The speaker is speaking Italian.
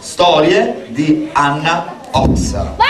Storie di Anna Ozza.